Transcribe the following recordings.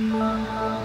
Thank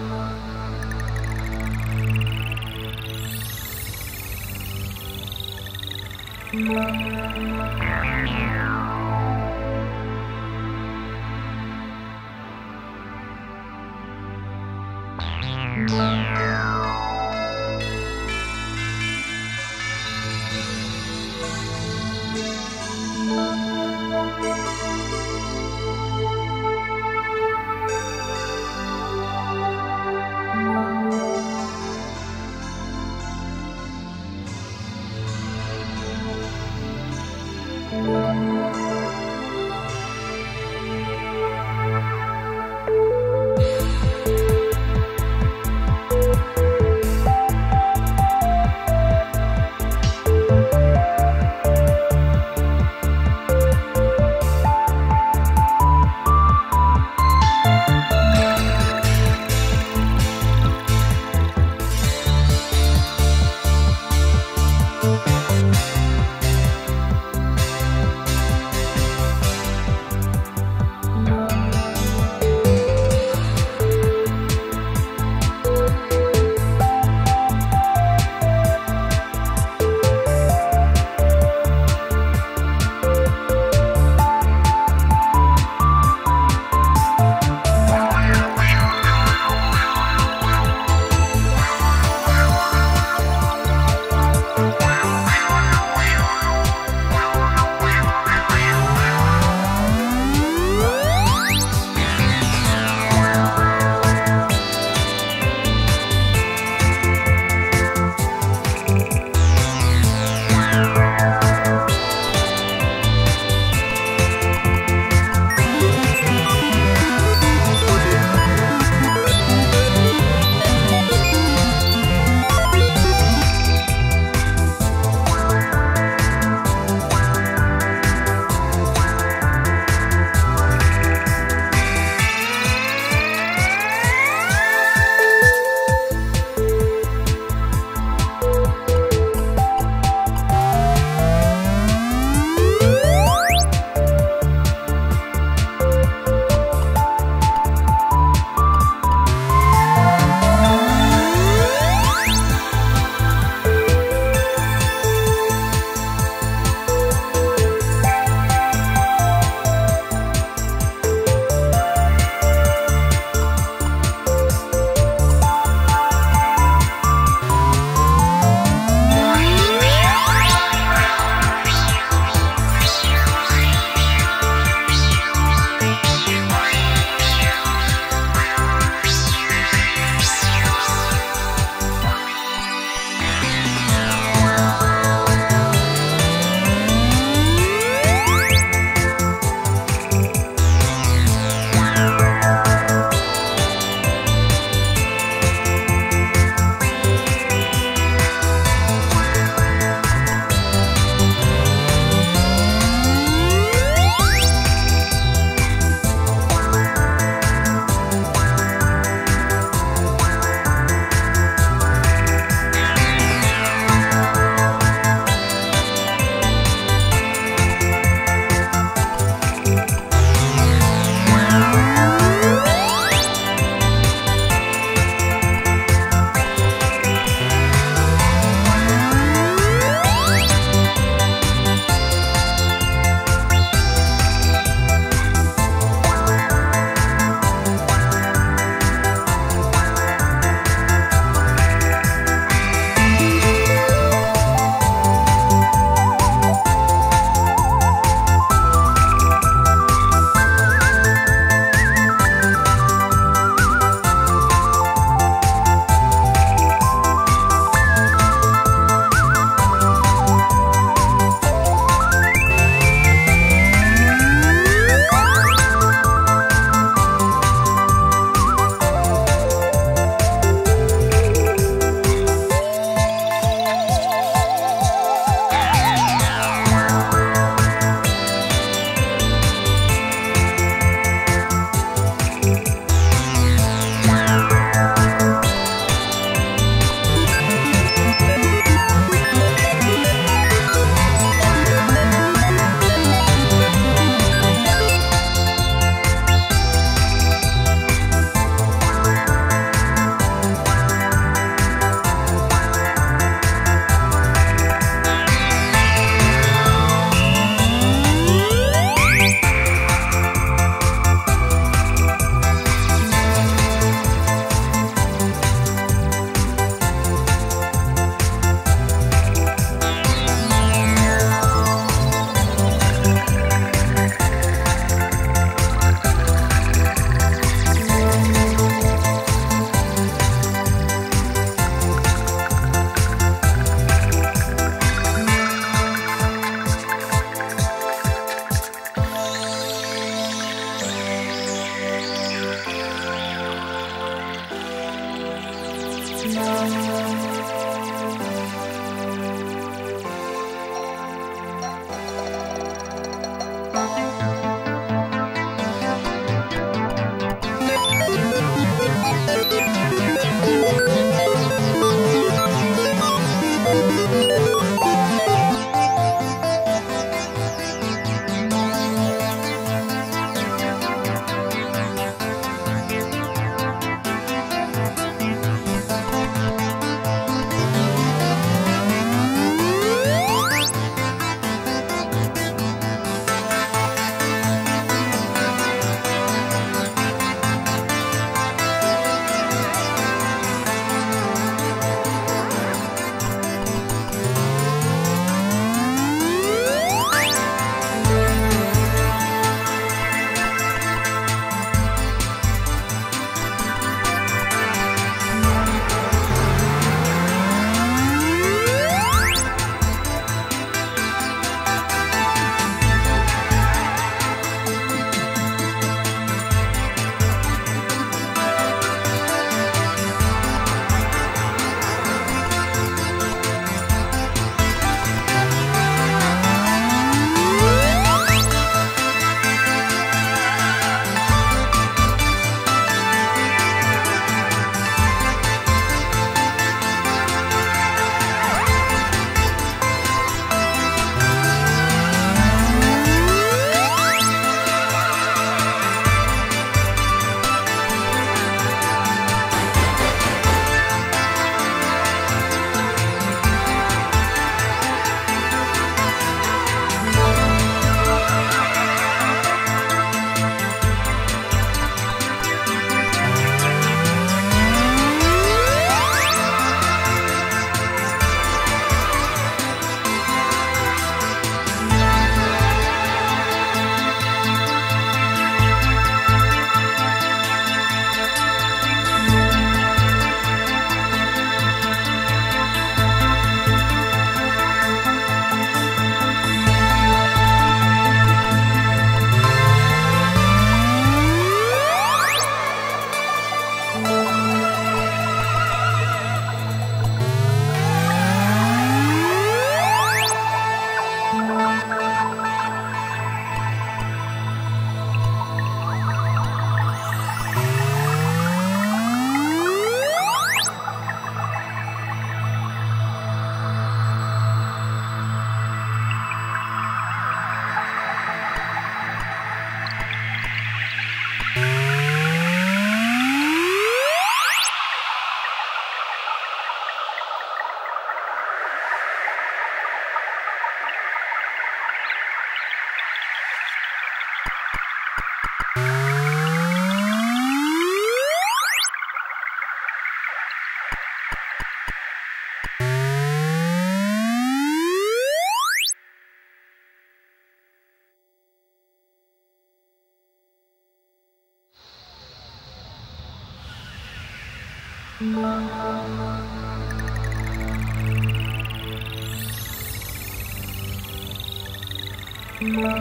Música